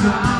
time.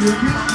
Thank you.